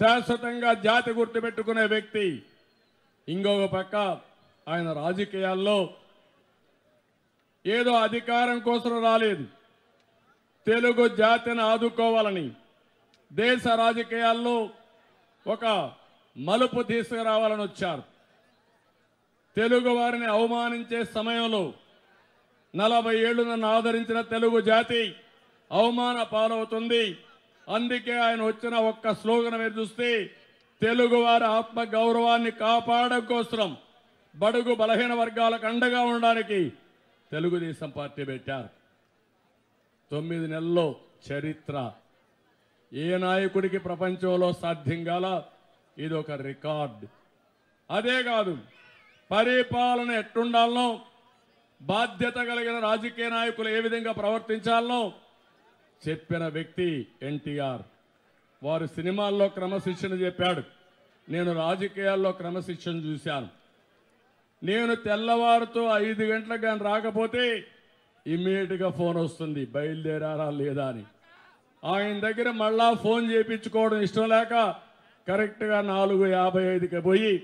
శాశ్వతంగా జాతి గుర్తుపెట్టుకునే వ్యక్తి. ఇంకొక పక్క ఆయన రాజకీయాల్లో ఏదో అధికారం కోసం రాలేదు. తెలుగు జాతిని ఆదుకోవాలని దేశ రాజకీయాల్లో ఒక మలుపు తీసుకురావాలని వచ్చారు. తెలుగు వారిని అవమానించే సమయంలో నలభై ఏళ్ళు నన్ను ఆదరించిన తెలుగు జాతి అవమాన పాలవుతుంది. అందుకే ఆయన వచ్చిన ఒక్క స్లోగన్ మీరు చూస్తే తెలుగువారి ఆత్మ గౌరవాన్ని కాపాడడం కోసం బడుగు బలహీన వర్గాలకు అండగా ఉండడానికి తెలుగుదేశం పార్టీ పెట్టారు. తొమ్మిది నెలల్లో చరిత్ర. ఏ నాయకుడికి ప్రపంచంలో సాధ్యం కాల ఇది ఒక రికార్డ్. అదే కాదు పరిపాలన ఎట్టుండాలనో బాధ్యత కలిగిన రాజకీయ నాయకులు ఏ విధంగా ప్రవర్తించాలనో చెప్పిన వ్యక్తి ఎన్టీఆర్. వారు సినిమాల్లో క్రమశిక్షణ చెప్పాడు. నేను రాజకీయాల్లో క్రమశిక్షణ చూశాను. నేను తెల్లవారుతో ఐదు గంటలకు కానీ రాకపోతే ఇమ్మీడియట్గా ఫోన్ వస్తుంది. బయలుదేరారా లేదా అని. ఆయన దగ్గర మళ్ళా ఫోన్ చేయించుకోవడం ఇష్టం లేక కరెక్ట్గా నాలుగు యాభై ఐదుకి పోయి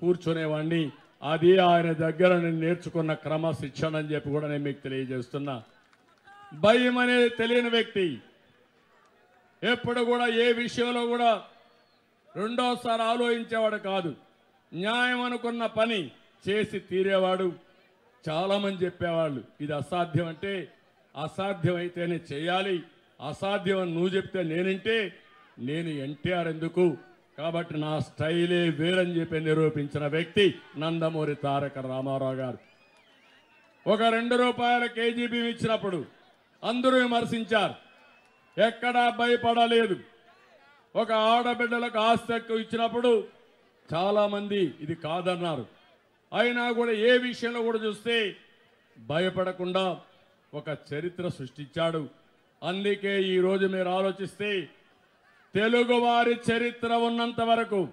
కూర్చునేవాడిని అది ఆయన దగ్గర నేను నేర్చుకున్న క్రమశిక్షణ అని చెప్పి కూడా నేను మీకు తెలియజేస్తున్నా. భయం అనేది తెలియని వ్యక్తి. ఎప్పుడు కూడా ఏ విషయంలో కూడా రెండోసారి ఆలోచించేవాడు కాదు. న్యాయం అనుకున్న పని చేసి తీరేవాడు. చాలామంది చెప్పేవాళ్ళు ఇది అసాధ్యం అంటే అసాధ్యం అయితేనే చేయాలి. అసాధ్యం అని నువ్వు చెప్తే నేనంటే నేను ఎన్టీఆర్ ఎందుకు? కాబట్టి నా స్టైలే వేరని చెప్పి నిరూపించిన వ్యక్తి నందమూరి తారక రామారావు గారు. ఒక రెండు రూపాయల కేజీ బియ్యం ఇచ్చినప్పుడు అందరూ విమర్శించారు. ఎక్కడా భయపడలేదు. ఒక ఆడబిడ్డలకు ఆస్తి హక్కు ఇచ్చినప్పుడు చాలామంది ఇది కాదన్నారు. అయినా కూడా ఏ విషయంలో కూడా చూస్తే భయపడకుండా ఒక చరిత్ర సృష్టించాడు. అందుకే ఈ రోజు మీరు ఆలోచిస్తే తెలుగువారి చరిత్ర ఉన్నంత వరకు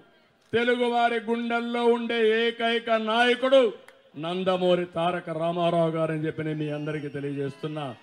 తెలుగువారి గుండెల్లో ఉండే ఏకైక నాయకుడు నందమూరి తారక రామారావు గారని చెప్పి నేను మీ అందరికీ తెలియజేస్తున్నా.